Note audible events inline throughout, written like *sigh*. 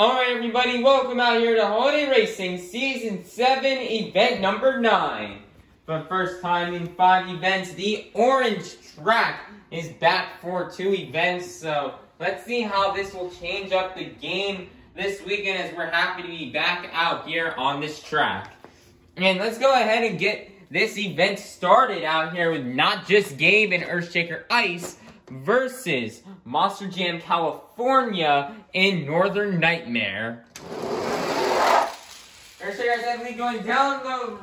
Alright everybody, welcome out here to Holiday Racing Season 7, Event number 9. For the first time in 5 events, the orange track is back for 2 events, so let's see how this will change up the game this weekend as we're happy to be back out here on this track. And let's go ahead and get this event started out here with not just Gabe and Earthshaker Ice, versus Monster Jam California in Northern Nightmare. Is definitely going down the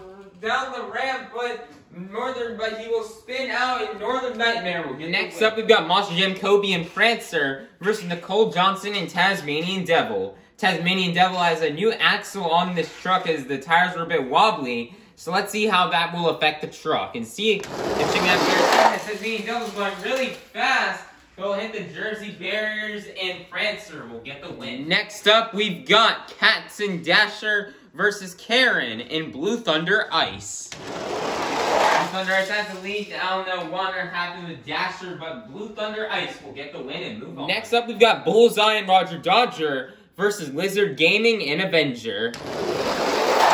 down the ramp, but Northern, but he will spin out in Northern Nightmare. We'll Next up, we've got Monster Jam Kobe and Prancer versus Nicole Johnson and Tasmanian Devil. Tasmanian Devil has a new axle on this truck as the tires were a bit wobbly. So let's see how that will affect the truck and see if she can have Tasmanian Devil's going really fast. Go hit the Jersey barriers and Prancer will get the win. Next up, we've got Katzen Dasher versus Karen in Blue Thunder Ice. Blue Thunder Ice has the lead. I don't know what happened with Dasher, but Blue Thunder Ice will get the win and move on. Next up, we've got Bullseye and Roger Dodger versus Lizard Gaming and Avenger.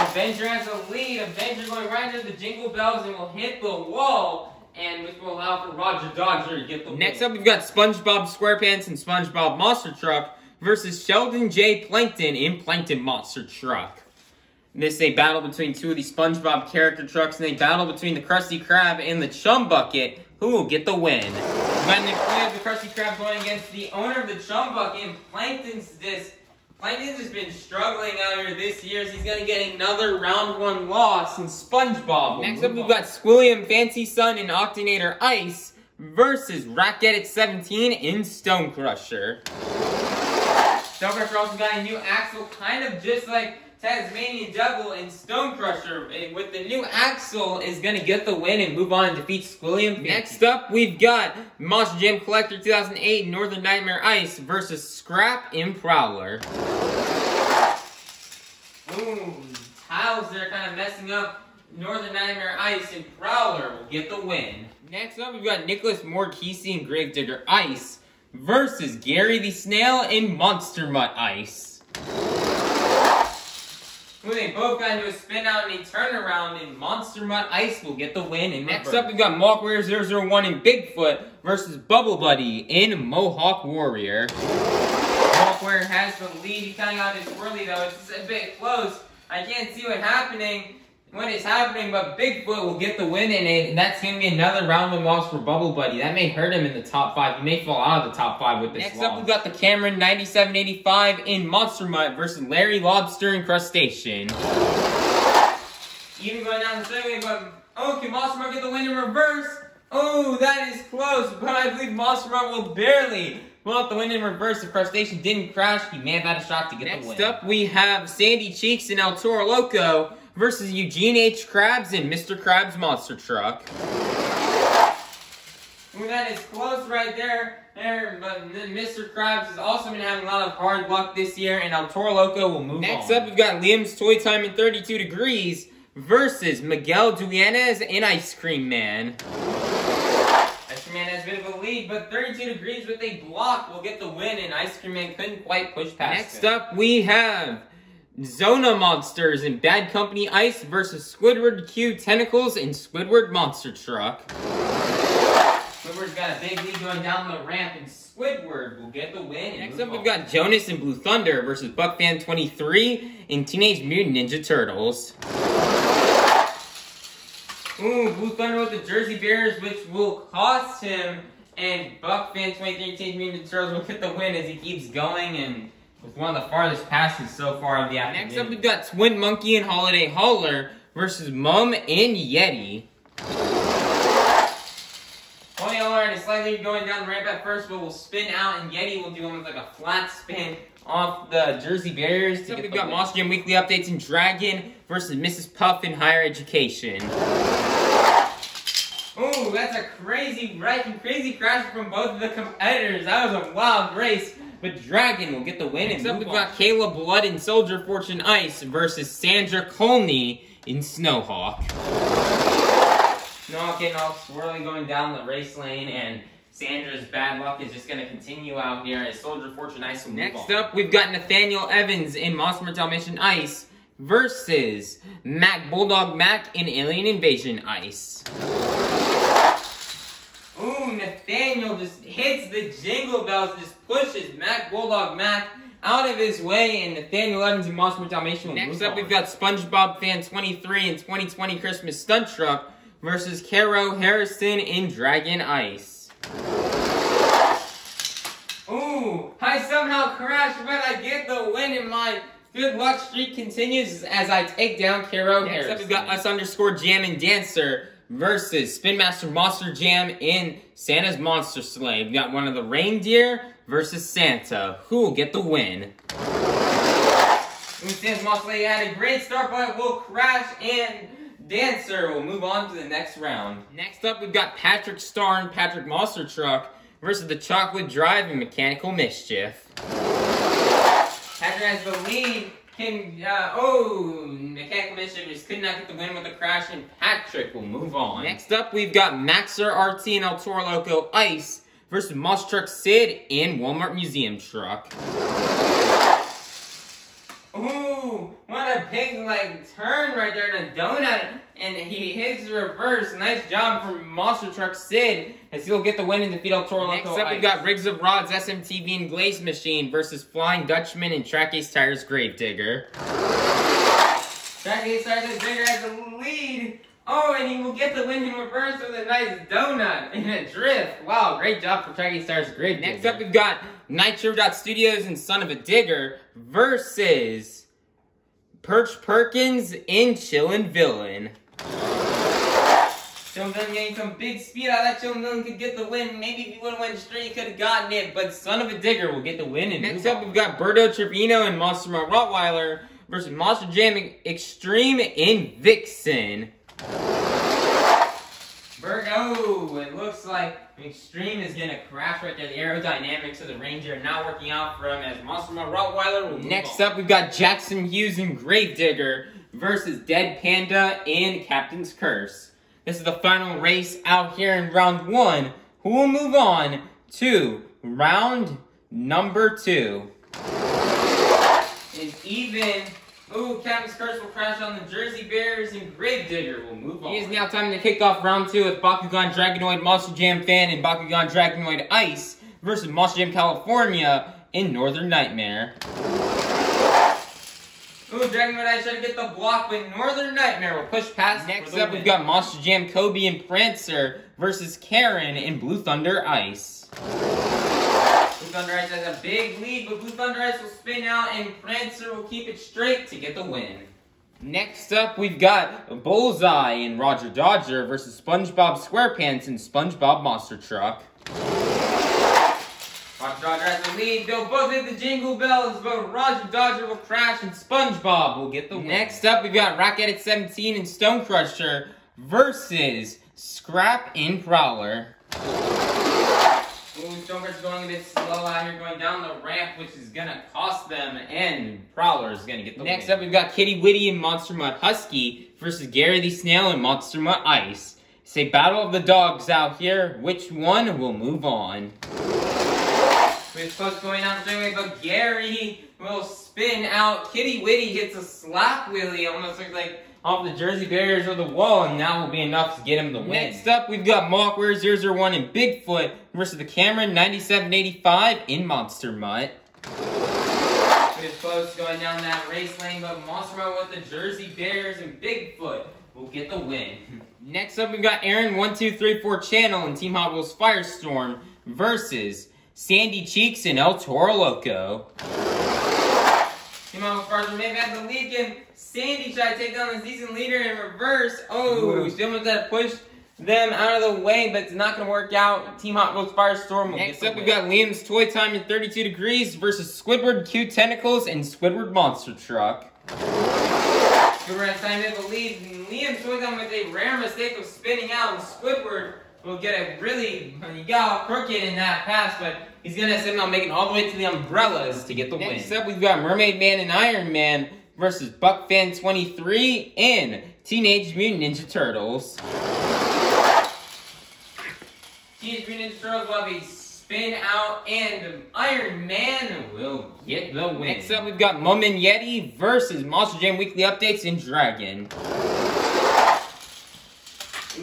Avenger has a lead. Avenger going right into the Jingle Bells and will hit the wall. And which will allow for Roger Dodger to get the Next win. up, we've got SpongeBob SquarePants and SpongeBob Monster Truck versus Sheldon J. Plankton in Plankton Monster Truck. This is a battle between two of the SpongeBob character trucks, and a battle between the Krusty Krab and the Chum Bucket. Who will get the win? When the the Krusty Krab going against the owner of the Chum Bucket, Plankton's this Plankton's has been struggling out here this year, so he's gonna get another round one loss in SpongeBob. Next up, we've got Squilliam Fancyson and Octanator Ice versus Racket 17 in Stone Crusher. Stone Crusher also got a new axle, kind of just like Tasmanian Devil and Stone Crusher and with the new axle, is going to get the win and move on and defeat Squilliam. Next up, we've got Monster Jam Collector 2008 Northern Nightmare Ice versus Scrap and Prowler. Ooh, tiles there kind of messing up Northern Nightmare Ice and Prowler will get the win. Next up, we've got Nicholas Morkisi and Gravedigger Ice versus Gary the Snail in Monster Mutt Ice. When they both got into a spin out and a turnaround, and Monster Mutt Ice will get the win. And next up, we've got Mohawk Warrior 001 and Bigfoot versus Bubble Buddy in Mohawk Warrior. Mohawk Warrior has the lead. He kind of got his whirly though. It's a bit close. I can't see what happening what is happening, but Bigfoot will get the win in it, and that's going to be another round of loss for Bubble Buddy. That may hurt him in the top five. He may fall out of the top five with this Next loss. up, we've got the Cameron 9785 in Monster Mutt versus Larry Lobster and Crustacean. Even going down the second, but oh, can Monster Mutt get the win in reverse? Oh, that is close, *laughs* but I believe Monster Mutt will barely well, the win in reverse, the crustacean didn't crash. He may have had a shot to get Next the win. Next up, we have Sandy Cheeks and El Toro Loco versus Eugene H. Krabs and Mr. Krabs Monster Truck. Ooh, that is close right there. There, but Mr. Krabs has also been having a lot of hard luck this year, and El Toro Loco will move on. Next on. up, we've got Liam's Toy Time in 32 Degrees versus Miguel Duenas and Ice Cream Man. Ice Cream Man has a bit of a lead, but 32 Degrees with a block will get the win, and Ice Cream Man couldn't quite push past Next him. up, we have Zona Monsters in Bad Company Ice versus Squidward Q Tentacles in Squidward Monster Truck. Squidward's got a big lead going down the ramp, and Squidward will get the win. Next up, we've got Jonas and Blue Thunder versus Buckfan23 in Teenage Mutant Ninja Turtles. Ooh, Blue Thunder with the Jersey Bears, which will cost him, and Buckfan23 Teenage Mutant Ninja Turtles will get the win as he keeps going and with one of the farthest passes so far of the afternoon. Next up, we've got Twin Monkey and Holiday Hauler versus Mum and Yeti. Holiday Hauler is slightly going down the ramp at first, but will spin out, and Yeti will do almost like a flat spin off the Jersey barriers. So we've got Monster Jam Weekly Updates and Dragon versus Mrs. Puff in Higher Education. Oh, that's a crazy, right, crazy crash from both of the competitors. That was a wild race. But Dragon will get the win. Next up, we've got Kayla Blood in Soldier Fortune Ice versus Sandra Colney in Snowhawk. Snowhawk getting all swirly going down the race lane, and Sandra's bad luck is just going to continue out here as Soldier Fortune Ice will Next up, we've got Nathaniel Evans in Monster Mission Ice versus Mac Bulldog Mac in Alien Invasion Ice. Nathaniel just hits the jingle bells, just pushes Mac Bulldog Mac out of his way, and Nathaniel Evans and Monster Dalmatian Next up, on. we've got SpongeBob Fan 23 and 2020 Christmas Stunt Truck versus Caro Harrison in Dragon Ice. Ooh, I somehow crashed, but I get the win in my good luck streak continues as I take down Caro Next Harrison. up, we've got us underscore Jam and Dancer versus Spin Master Monster Jam in Santa's Monster Sleigh. We've got one of the reindeer versus Santa. Who will get the win? Santa's Monster Sleigh had a great start, but will crash and Dancer will move on to the next round. Next up, we've got Patrick Star and Patrick Monster Truck versus the Chocolate Drive and Mechanical Mischief. Patrick has the lead can, uh, oh, Mechanical Mischievers could not get the win with a crash, and Patrick will move on. Next up, we've got Maxer RT and El Toro Loco Ice versus Moss Truck Sid and Walmart Museum Truck. Ooh, what a big, like, turn right there in a donut and he hits reverse. Nice job from Monster Truck Sid as he'll get the win in the Fidel Toro Next up, we've got Rigs of Rods, SMTV, and Glaze Machine versus Flying Dutchman and Track Ace Tires Gravedigger. Track Ace Tires Gravedigger has the lead. Oh, and he will get the win in reverse with a nice donut in a drift. Wow, great job for Track Ace Tires Gravedigger. Next up, we've got Nitro Studios and Son of a Digger versus Perch Perkins in Chillin' Villain. Villain getting some big speed out that. Chillin' could get the win. Maybe if he would have went straight, he could have gotten it. But Son of a Digger will get the win. And next up, we've got Birdo Trevino and Monster Mutt Rottweiler versus Monster Jam Extreme in Vixen. Birdo, it looks like Extreme is going to crash right there. The aerodynamics of the Ranger not working out for him as Monster Mutt Rottweiler will Next up, we've got Jackson Hughes and Gravedigger versus Dead Panda and Captain's Curse. This is the final race out here in round one. Who will move on to round number two? And even, ooh, Captain Curse will crash on the Jersey Bears and Gravedigger will move on. It is now time to kick off round two with Bakugan Dragonoid Monster Jam Fan and Bakugan Dragonoid Ice versus Monster Jam California in Northern Nightmare. Ooh, Dragonoid Ice trying to get the block, but Northern Nightmare will push past. Next up, we've got Monster Jam Kobe and Prancer versus Karen in Blue Thunder Ice. Blue Thunder Ice has a big lead, but Blue Thunder Ice will spin out and Prancer will keep it straight to get the win. Next up, we've got Bullseye and Roger Dodger versus SpongeBob SquarePants and SpongeBob Monster Truck. Dodger has the lead. They'll both hit the jingle bells, but Roger Dodger will crash and SpongeBob will get the win. Next up, we've got Rock Edit 17 and Stone Crusher versus Scrap and Prowler. Ooh, Crusher's going a bit slow out here, going down the ramp, which is gonna cost them, and Prowler is gonna get the win. Next win. up, we've got Kitty Witty and Monster Mutt Husky versus Gary the Snail and Monster Mutt Ice. Say Battle of the Dogs out here. Which one will move on? We're supposed to going out the way, but Gary will spin out. Kitty Witty gets a slap wheelie, almost looks like off the Jersey barriers or the wall, and that will be enough to get him the win. Next up, we've got Mohawk Warrior 001 and Bigfoot versus the Cameron 9785 in Monster Mutt. We're supposed to going down that race lane, but Monster Mutt with the Jersey Bears and Bigfoot will get the win. Next up, we've got Aaron1234 Channel and Team Hot Wheels Firestorm versus Sandy Cheeks and El Toro Loco. Team on Farther maybe had the lead again. Sandy tried to take down the season leader in reverse. Oh, still with that push them out of the way, but it's not going to work out. Team Hot Wheels Firestorm will Next up, we've got Liam's Toy Time in 32 Degrees versus Squidward Q Tentacles and Squidward Monster Truck. Squidward has time to the lead. Liam's Toy Time with a rare mistake of spinning out, and Squidward will get it really, *laughs* he got all crooked in that pass, but he's going to somehow make it all the way to the umbrellas to get the Next win. Next up, we've got Mermaid Man and Iron Man versus Buck Fan 23 in Teenage Mutant Ninja Turtles. Teenage Mutant Ninja Turtles will have a spin out, and Iron Man will get the win. Next up, we've got Mum and Yeti versus Monster Jam Weekly Updates and Dragon.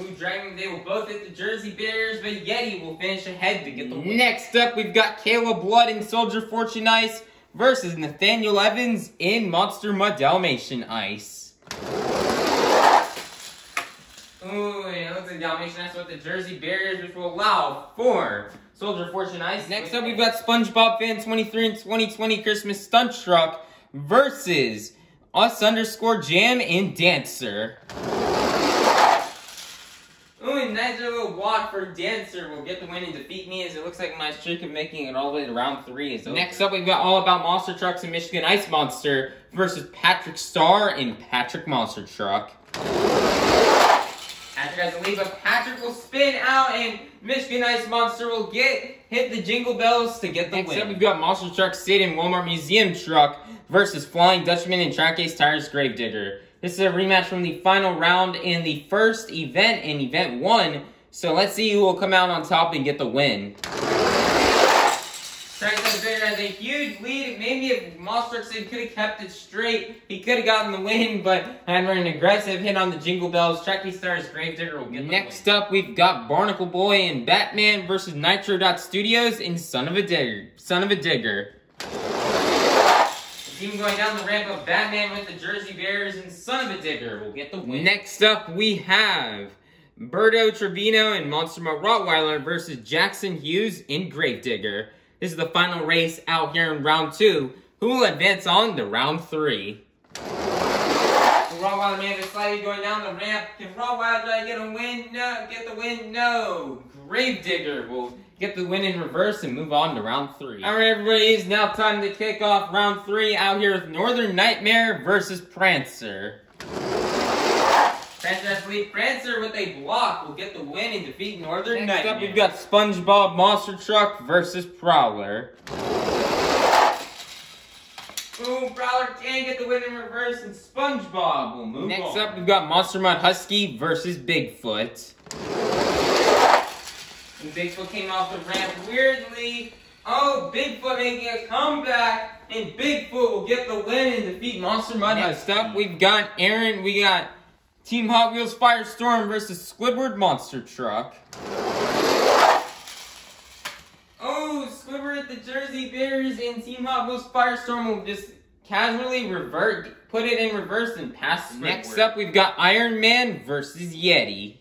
Ooh, Dragon, they will both hit the Jersey Bears, but Yeti will finish ahead to get the win. Next up, we've got Caleb Blood and Soldier Fortune Ice versus Nathaniel Evans in Monster Mutt Dalmatian Ice. Ooh, it looks like Dalmatian Ice with the Jersey Bears, which will allow for Soldier Fortune Ice. Next up, we've got SpongeBob Fan 23 and 2020 Christmas Stunt Truck versus Us underscore Jam and Dancer. Ooh, nice little walk for Dancer will get the win and defeat me as it looks like my streak of making it all the way to round three is over. Next up, we've got All About Monster Trucks and Michigan Ice Monster versus Patrick Star and Patrick Monster Truck. Patrick has the lead, but Patrick will spin out and Michigan Ice Monster will get hit the jingle bells to get the Next win. Next up, we've got Monster Truck and Walmart Museum Truck versus Flying Dutchman and Track Ace Tires Gravedigger. This is a rematch from the final round in the first event in event one. So let's see who will come out on top and get the win. Franklin Bigger has a huge lead. Maybe if Mossberg could have kept it straight, he could have gotten the win, but had an aggressive hit on the Jingle Bells. Track Ace Tires Gravedigger will get Next win. up, we've got Barnacle Boy and Batman versus Nitro Studios and Son of a Digger. Son of a Digger. Team going down the ramp of Batman with the Jersey Bears and Son of a Digger will get the win. Next up, we have Berto Trevino and Monster Mutt Rottweiler versus Jackson Hughes in Gravedigger. This is the final race out here in round two. Who will advance on to round three? Rottweiler man is slightly going down the ramp. Can Rottweiler try to get a win? No. Get the win? No. Gravedigger will get the win in reverse and move on to round three. All right, everybody, it's now time to kick off round three out here with Northern Nightmare versus Prancer. Prancer has. Prancer with a block will get the win and defeat Northern Next Nightmare. Next up, we've got SpongeBob Monster Truck versus Prowler. Ooh, Prowler can get the win in reverse, and SpongeBob will move Next on. up, we've got Monster Mutt Husky versus Bigfoot. And Bigfoot came off the ramp weirdly. Oh, Bigfoot making a comeback, and Bigfoot will get the win and defeat Monster Mutt. Next up, we've got Aaron. We got Team Hot Wheels Firestorm versus Squidward Monster Truck. Oh, Squidward at the Jersey Bears and Team Hot Wheels Firestorm will just casually revert, put it in reverse and pass Squidward. Next up, we've got Iron Man versus Yeti.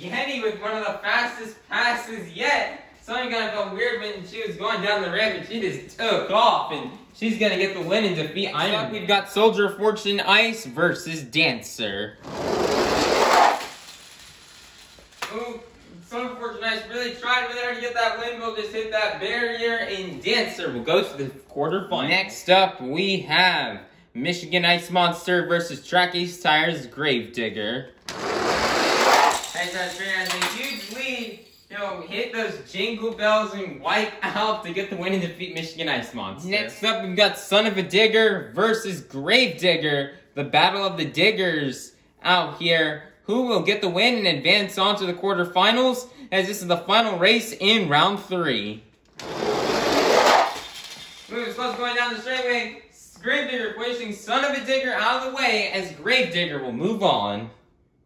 Yeti with one of the fastest passes yet. Something got of felt weird when she was going down the ramp and she just took off and she's gonna get the win and defeat Iron Man. We've got Soldier of Fortune Ice versus Dancer. Ooh, Soldier of Fortune Ice really tried really hard to get that win, but just hit that barrier and Dancer will go to the quarterfinals. Next up, we have Michigan Ice Monster versus Track Ace Tires Gravedigger. Franchise has a huge lead. You know, hit those jingle bells and wipe out to get the win and defeat Michigan Ice Monster. Next up, we've got Son of a Digger versus Grave Digger. The battle of the Diggers out here. Who will get the win and advance on to the quarterfinals? As this is the final race in round three. Moving close going down the straightaway. Grave Digger pushing Son of a Digger out of the way as Grave Digger will move on.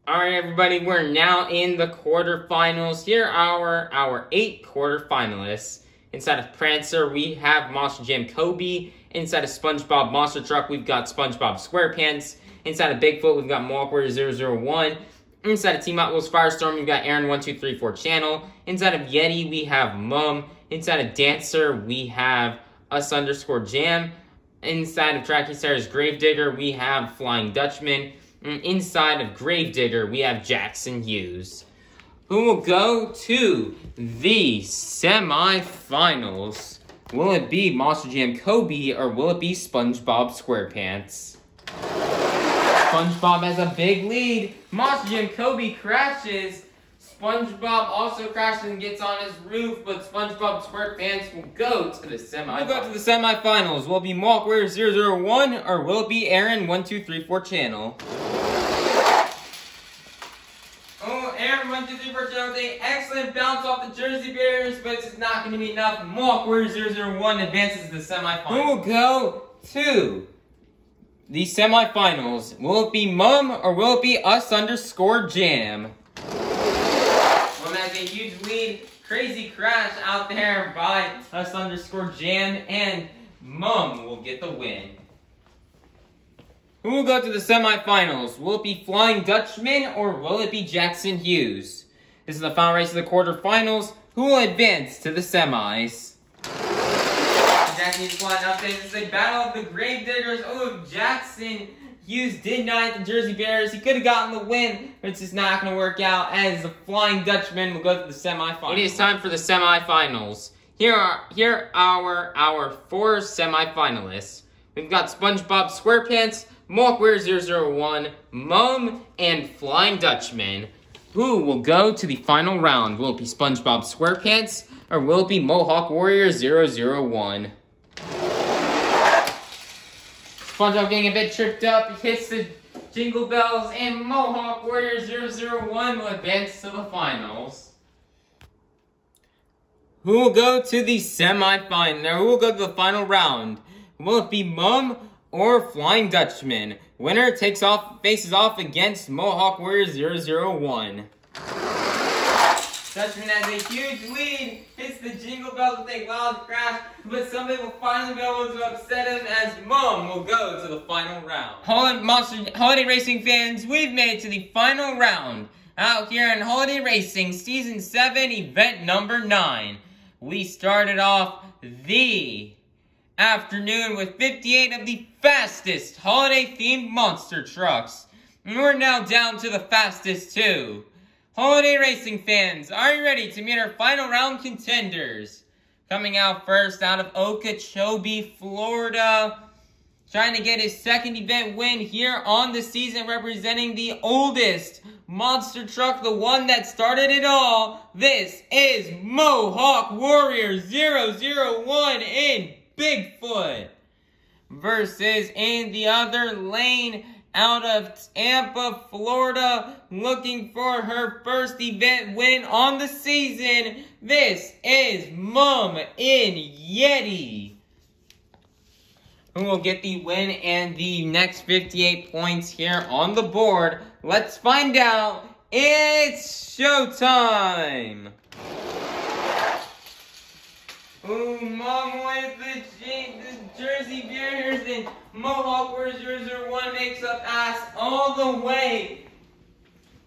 Alright everybody, we're now in the quarterfinals. Here are our eight quarterfinalists. Inside of Prancer, we have Monster Jam Kobe. Inside of SpongeBob Monster Truck, we've got SpongeBob SquarePants. Inside of Bigfoot, we've got Mohawk 001. Inside of Team Wheels Firestorm, we've got Aaron1234 Channel. Inside of Yeti, we have Mum. Inside of Dancer, we have Us underscore Jam. Inside of Track Ace Tires Gravedigger, we have Flying Dutchman. Mm, inside of Gravedigger, we have Jackson Hughes, who will go to the semifinals. Will it be Monster Jam Kobe or will it be SpongeBob SquarePants? SpongeBob has a big lead. Monster Jam Kobe crashes. SpongeBob also crashes and gets on his roof, but SpongeBob SquarePants will go to the semifinals. We'll go to the semifinals. Will it be Mohawk Warrior 001 or will it be Aaron1234 channel? Oh, excellent bounce off the Jersey Barriers, but it's not going to be enough. Mohawk Warriors 001 advances to the semifinals. Who will go to the semifinals? Will it be Mum or will it be us underscore Jam? Has a huge lead. Crazy crash out there by us underscore Jam, and Mum will get the win. Who will go to the semifinals? Will it be Flying Dutchman or will it be Jackson Hughes? This is the final race of the quarterfinals. Who will advance to the semis? Jackson Hughes flying update. This is a battle of the Grave Diggers. Oh, Jackson Hughes did not the Jersey Bears. He could have gotten the win, but it's just not going to work out as the Flying Dutchman will go to the semifinals. It is time for the semifinals. Here are here are our four semifinalists. We've got SpongeBob SquarePants, Mohawk Warrior 001, Mum, and Flying Dutchman. Who will go to the final round? Will it be SpongeBob SquarePants or will it be Mohawk Warrior 001? SpongeBob getting a bit tripped up, hits the Jingle Bells, and Mohawk Warrior 001 will advance to the finals. Who will go to the semi-final? Who will go to the final round? Will it be Mum or Flying Dutchman? Winner takes off, faces off against Mohawk Warrior 001. Dutchman has a huge lead, hits the Jingle Bells with a wild crash, but somebody will finally be able to upset him as Mum will go to the final round. Holland Monster, Holiday Racing fans, we've made it to the final round. Out here in Holiday Racing Season 7, Event Number 9. We started off the afternoon with 58 of the fastest holiday-themed monster trucks. And we're now down to the fastest two. Holiday racing fans, are you ready to meet our final round contenders? Coming out first out of Okeechobee, Florida. Trying to get his second event win here on the season representing the oldest monster truck, the one that started it all. This is Mohawk Warrior 001 in Bigfoot. Versus in the other lane, out of Tampa, Florida, looking for her first event win on the season. This is Mum in Yeti. Who will get the win and the next 58 points here on the board? Let's find out. It's showtime! Ooh, Mom with the, the Jersey Bears and Mohawk Warriors are one makes up ass all the way.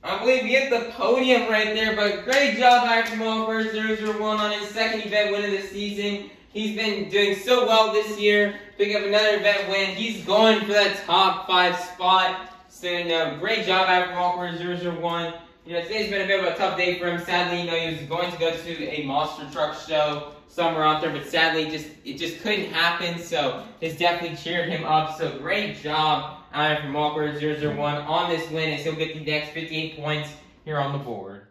I believe he hit the podium right there, but great job by Mohawk Warriors one on his second event win of the season. He's been doing so well this year, picking up another event win. He's going for that top five spot. So, know, uh, great job Mohawk Warriors one. You know, today's been a bit of a tough day for him. Sadly, you know, he was going to go to a monster truck show somewhere out there, but sadly, just it just couldn't happen. So it's definitely cheered him up. So great job out from Walker 001 on this win, as he'll get the next 58 points here on the board.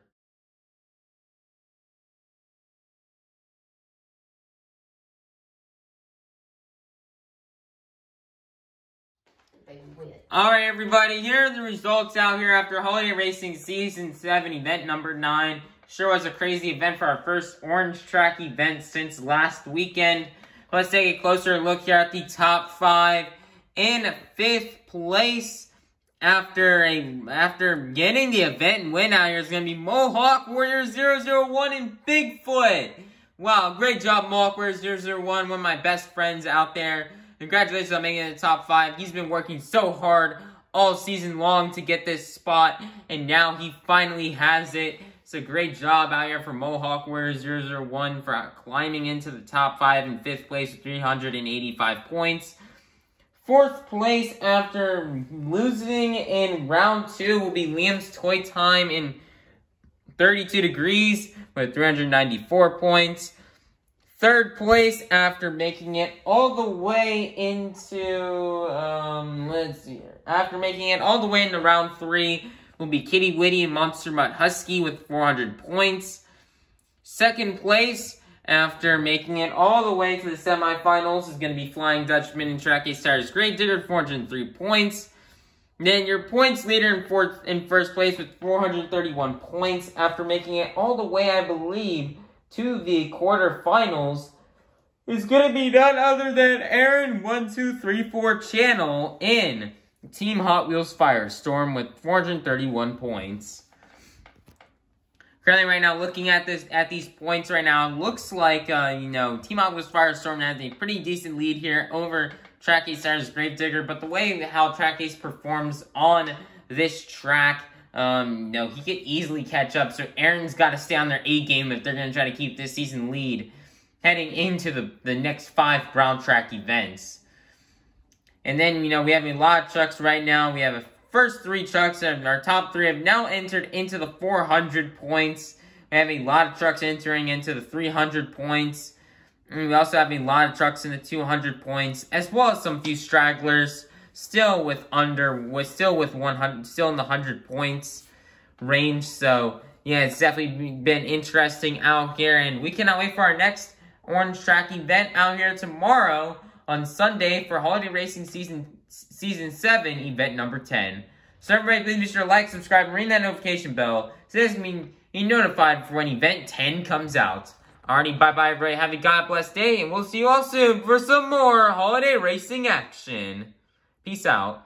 Alright everybody, here are the results out here after Holiday Racing Season 7, event number 9. Sure was a crazy event for our first orange track event since last weekend. Let's take a closer look here at the top five. In fifth place, after a after getting the event and win out here is going to be Mohawk Warrior 001 in Bigfoot. Wow, great job Mohawk Warrior 001, one of my best friends out there. Congratulations on making the top five. He's been working so hard all season long to get this spot, and now he finally has it. A great job out here for Mohawk Warrior 001 for climbing into the top 5 in 5th place with 385 points. Fourth place after losing in round 2 will be Liam's Toy Time in 32 degrees with 394 points. Third place after making it all the way into, um, let's see here. After making it all the way into round 3 will be Kitty Witty and Monster Mutt Husky with 400 points. Second place, after making it all the way to the semifinals, is going to be Flying Dutchman and Track Ace Tires Grave Digger, 403 points. Then your points leader in fourth in first place with 431 points after making it all the way, I believe, to the quarterfinals is gonna be none other than Aaron1234 Channel in Team Hot Wheels Firestorm with 431 points. Currently, right now, looking at this at these points right now, looks like uh, you know Team Hot Wheels Firestorm has a pretty decent lead here over Track Ace Tires Gravedigger. But the way how Track Ace performs on this track, um, know, he could easily catch up. So Aaron's got to stay on their A game if they're going to try to keep this season lead heading into the the next five ground track events. And then you know we have a lot of trucks right now. We have a first three trucks and our top three have now entered into the 400 points. We have a lot of trucks entering into the 300 points. And we also have a lot of trucks in the 200 points, as well as some few stragglers still with under, with still with 100, still in the 100 points range. So yeah, it's definitely been interesting out here, and we cannot wait for our next Orange Track event out here tomorrow on Sunday for Holiday Racing Season Season 7, event number 10. So everybody, please be sure to like, subscribe, and ring that notification bell so this means you're notified for when event 10 comes out. Alrighty, bye-bye everybody, have a God bless day, and we'll see you all soon for some more holiday racing action. Peace out.